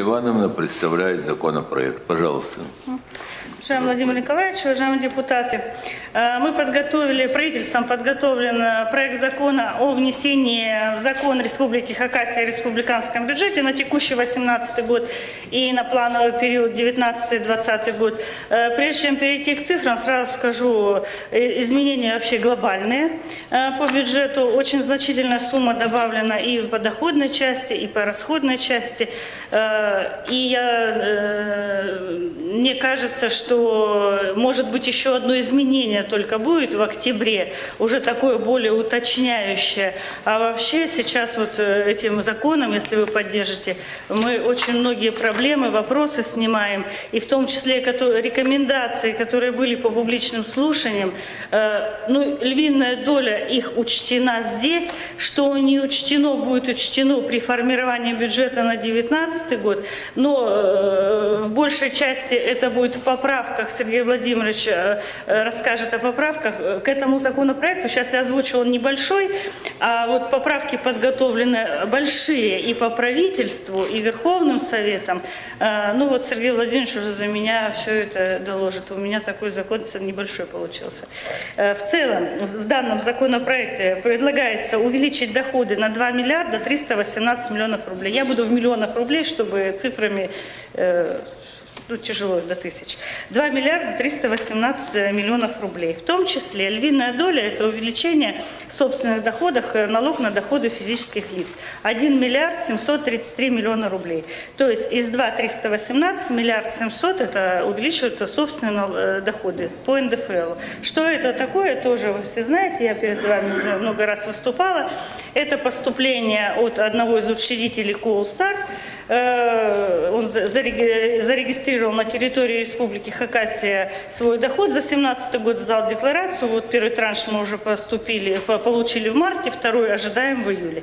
Ивановна представляет законопроект. Пожалуйста. Уважаемый Владимир Николаевич, уважаемые депутаты, э, мы подготовили, правительством подготовлен э, проект закона о внесении в закон Республики Хакасия о республиканском бюджете на текущий 18 год и на плановый период 19-20 год. Э, Прежде чем перейти к цифрам, сразу скажу, изменения вообще глобальные по бюджету. Очень значительная сумма добавлена и в подоходной части, и по расходной части. Э, И я, э, мне кажется, что может быть еще одно изменение только будет в октябре, уже такое более уточняющее. А вообще сейчас вот э, этим законом, если вы поддержите, мы очень многие проблемы, вопросы снимаем, и в том числе рекомендации, которые были по публичным слушаниям, ну, львиная доля их учтена здесь, что не учтено, будет учтено при формировании бюджета на 2019 год, но э, в большей части это будет в поправках, Сергей Владимирович э, э, расскажет о поправках. К этому законопроекту, сейчас я озвучил, небольшой, а вот поправки подготовлены большие и по правительству, и Верховным Советом. Ну вот Сергей Владимирович уже за меня все это доложит. У меня такой закон небольшой получился. В целом, в данном законопроекте предлагается увеличить доходы на 2 миллиарда 318 миллионов рублей. Я буду в миллионах рублей, чтобы цифрами э, ну, тяжело до тысяч. 2 миллиарда 318 миллионов рублей. В том числе львиная доля – это увеличение собственных доходах э, налог на доходы физических лиц. 1 миллиард 733 миллиона рублей. То есть из 2 318 миллиард 700 – это увеличиваются собственные э, доходы по НДФЛ. Что это такое, тоже вы все знаете, я перед вами уже много раз выступала. Это поступление от одного из учредителей Коулстар, Э, он за- зареги- зарегистрировал на территории Республики Хакасия свой доход за 2017 год, сдал декларацию. Вот первый транш мы уже поступили, по- получили в марте, второй ожидаем в июле.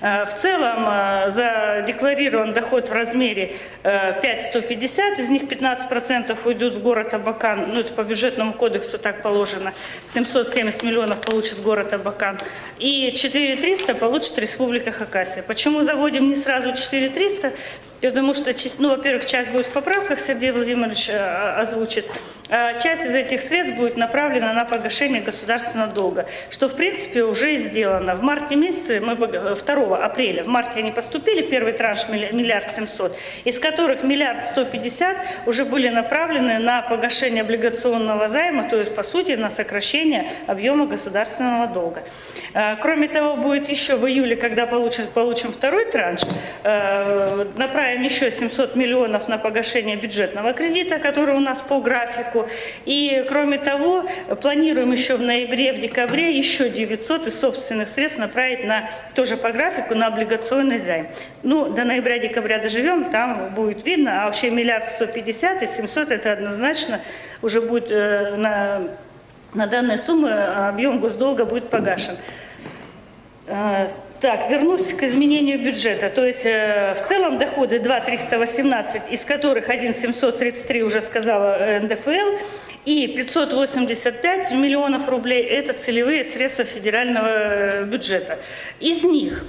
Э, В целом э, задекларирован доход в размере э, 5150, из них 15% уйдут в город Абакан, ну это по бюджетному кодексу так положено, 770 миллионов получит город Абакан, и 4300 получит Республика Хакасия. Почему заводим не сразу 4300? Потому что, ну, во-первых, часть будет в поправках, Сергей Владимирович э, озвучит, а часть из этих средств будет направлена на погашение государственного долга, что, в принципе, уже и сделано. В марте месяце, мы, пог- 2 апреля, в марте они поступили, первый транш милли- миллиард семьсот, из которых миллиард сто пятьдесят уже были направлены на погашение облигационного займа, то есть, по сути, на сокращение объема государственного долга. Э, Кроме того, будет еще в июле, когда получим, получим второй транш, э, направим еще 700 миллионов на погашение бюджетного кредита, который у нас по графику. И, кроме того, планируем еще в ноябре, в декабре еще 900 из собственных средств направить на, тоже по графику на облигационный займ. Ну, до ноября-декабря доживем, там будет видно, а вообще миллиард 150 и 700 это однозначно уже будет э, на на данные суммы объем госдолга будет погашен. Так, вернусь к изменению бюджета. То есть э, в целом доходы 2 318, из которых 1 733 уже сказала э, НДФЛ, и 585 миллионов рублей – это целевые средства федерального э, бюджета. Из них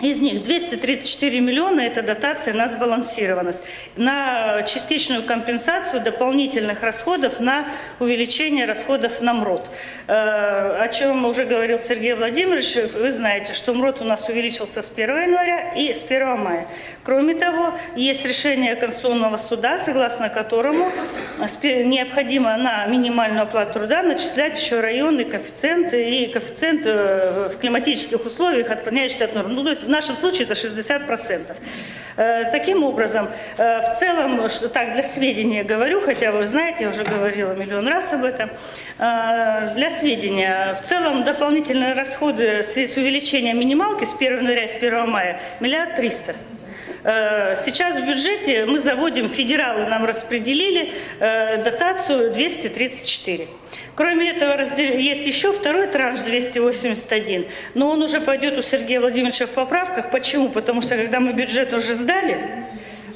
из них 234 миллиона – это дотация на сбалансированность, на частичную компенсацию дополнительных расходов на увеличение расходов на МРОД. Э, О чем уже говорил Сергей Владимирович, вы знаете, что МРОД у нас увеличился с 1 января и с 1 мая. Кроме того, есть решение Конституционного суда, согласно которому необходимо на минимальную оплату труда начислять еще районный коэффициент и коэффициент э, в климатических условиях, отклоняющийся от норм. Ну, то есть в нашем случае это 60%. Э, Таким образом, э, в целом, что так для сведения говорю, хотя вы знаете, я уже говорила миллион раз об этом, для сведения, в целом дополнительные расходы в связи с увеличением минималки с 1 января и с 1 мая миллиард триста. Э, Сейчас в бюджете мы заводим, федералы нам распределили э, дотацию 234. Кроме этого, есть еще второй транш 281, но он уже пойдет у Сергея Владимировича в поправках. Почему? Потому что когда мы бюджет уже сдали,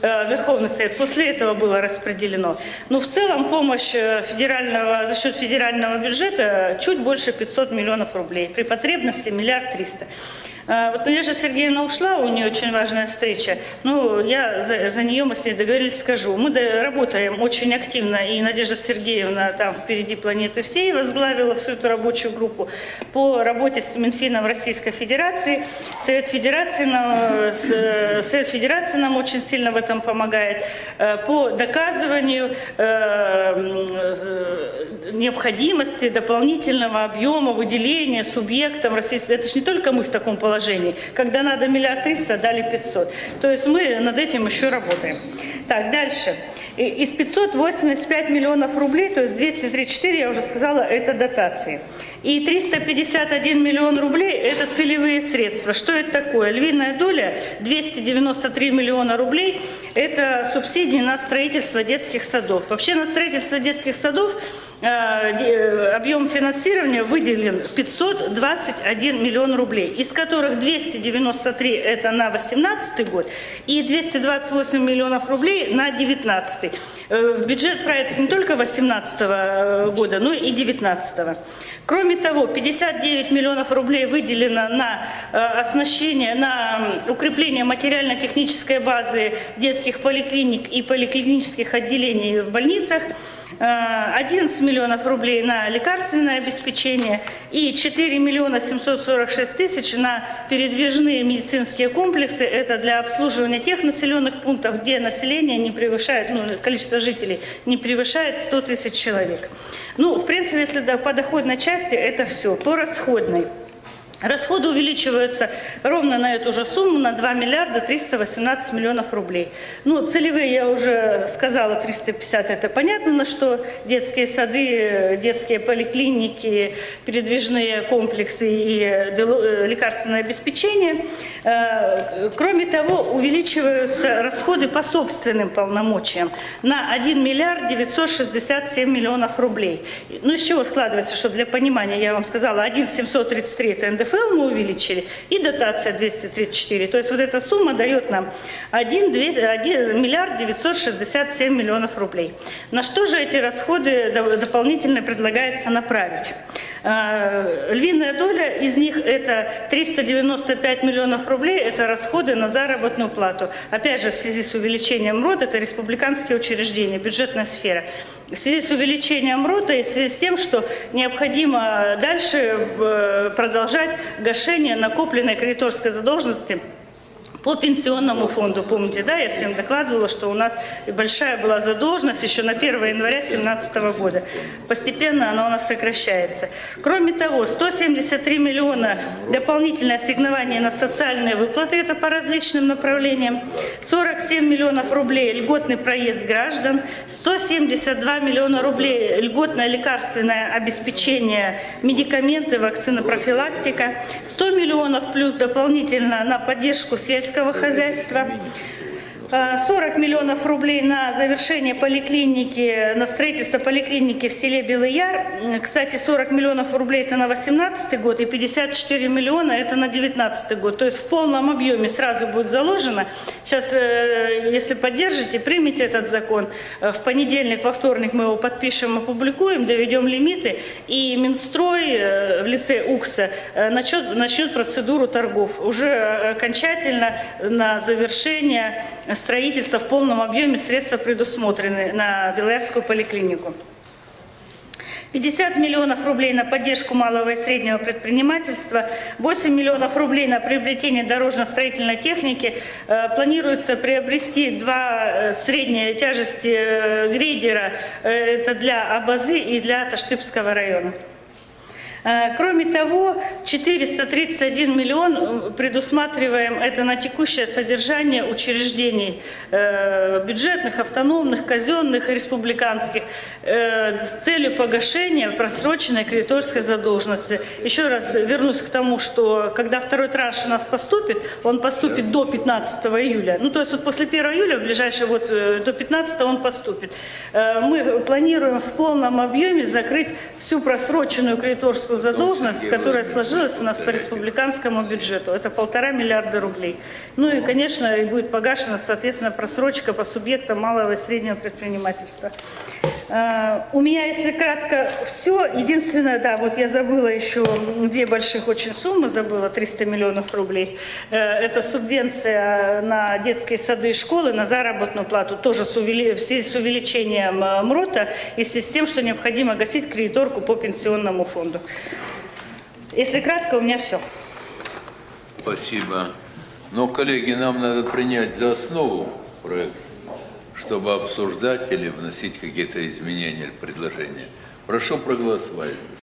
Верховный Совет. После этого было распределено. Но в целом помощь э, федерального, за счет федерального бюджета чуть больше 500 миллионов рублей. При потребности миллиард триста. А, Вот Надежда Сергеевна ушла, у нее очень важная встреча. Ну, я за, за нее мы с ней договорились, скажу. Мы работаем очень активно, и Надежда Сергеевна там впереди планеты всей возглавила всю эту рабочую группу по работе с Минфином Российской Федерации. Совет Федерации нам, э, э, Совет Федерации нам очень сильно в этом помогает. Э, По доказыванию э, э, необходимости дополнительного объема выделения субъектам российской. Это же не только мы в таком положении. Когда надо миллиард триста, дали 500. То есть мы над этим еще работаем. Так, дальше. И- Из 585 миллионов рублей, то есть 234, я уже сказала, это дотации. И 351 миллион рублей – это целевые средства. Что это такое? Львиная доля – 293 миллиона рублей – это субсидии на строительство детских садов. Вообще на строительство детских садов э, де- объем финансирования выделен 521 миллион рублей, из которых 293 это на 2018 год и 228 миллионов рублей на 2019. Э, В бюджет проекта не только 2018 года, но и 2019. Кроме того, 59 миллионов рублей выделено на э, оснащение, на укрепление материально-технической базы детских поликлиник и поликлинических отделений в больницах. Э, 11 миллионов рублей на лекарственное обеспечение и 4 миллиона 746 тысяч на передвижные медицинские комплексы. Это для обслуживания тех населенных пунктов, где население не превышает, ну, количество жителей не превышает 100 тысяч человек. Ну, в принципе, если по доходной части, это все. По расходной. Расходы увеличиваются ровно на эту же сумму, на 2 миллиарда 318 миллионов рублей. Ну, целевые, я уже сказала, 350, это понятно, на что детские сады, детские поликлиники, передвижные комплексы и дело- э, лекарственное обеспечение. Э, Кроме того, увеличиваются расходы по собственным полномочиям на 1 миллиард 967 миллионов рублей. Ну, из чего складывается, чтобы для понимания, я вам сказала, 1 733 это НДФЛ мы увеличили и дотация 234. То есть вот эта сумма дает нам 1, 1 миллиард 967 миллионов рублей. На что же эти расходы до- дополнительно предлагается направить? Э, Львиная доля из них это 395 миллионов рублей, это расходы на заработную плату. Опять же, в связи с увеличением РОД, это республиканские учреждения, бюджетная сфера. В связи с увеличением рота и в связи с тем, что необходимо дальше э, продолжать гашение накопленной кредиторской задолженности по пенсионному фонду, помните, да, я всем докладывала, что у нас большая была задолженность еще на 1 января 2017 года. Постепенно она у нас сокращается. Кроме того, 173 миллиона дополнительное ассигнование на социальные выплаты, это по различным направлениям, 47 миллионов рублей льготный проезд граждан, 172 миллиона рублей льготное лекарственное обеспечение, медикаменты, вакцинопрофилактика, 100 миллионов плюс дополнительно на поддержку сельского хозяйства. А, 40 миллионов рублей на завершение поликлиники, на строительство поликлиники в селе Белый Яр. Кстати, 40 миллионов рублей это на 2018 год и 54 миллиона это на 2019 год. То есть в полном объеме сразу будет заложено. Сейчас, э, если поддержите, примите этот закон. Э, В понедельник, во вторник мы его подпишем, опубликуем, доведем лимиты. И Минстрой э, в лице УКСа э, начнет, начнет процедуру торгов. Уже э, окончательно на завершение строительства в полном объеме средства предусмотрены на Белоярскую поликлинику. 50 миллионов рублей на поддержку малого и среднего предпринимательства, 8 миллионов рублей на приобретение дорожно-строительной техники. Э, Планируется приобрести два э, средней тяжести э, грейдера, это для Абазы и для Таштыбского района. Э, Кроме того, 431 миллион э, предусматриваем это на текущее содержание учреждений э, бюджетных, автономных, казенных и республиканских с целью погашения просроченной кредиторской задолженности. Еще раз вернусь к тому, что когда второй транш у нас поступит, он поступит до 15 июля. Ну, то есть вот после 1 июля, в ближайший вот до 15 он поступит. Мы планируем в полном объеме закрыть всю просроченную кредиторскую государственную задолженность, которая сложилась у нас по республиканскому бюджету. Это полтора миллиарда рублей. Ну и, конечно, и будет погашена, соответственно, просрочка по субъектам малого и среднего предпринимательства. Э, У меня, если кратко, все. Единственное, да, вот я забыла еще две больших очень суммы, забыла 300 миллионов рублей. Э, Это субвенция на детские сады и школы, на заработную плату, тоже с увели- в связи с увеличением э, МРОТа и с тем, что необходимо гасить кредиторку по пенсионному фонду. Если кратко, у меня все. Спасибо. Но, коллеги, нам надо принять за основу проект, чтобы обсуждать или вносить какие-то изменения или предложения. Прошу проголосовать.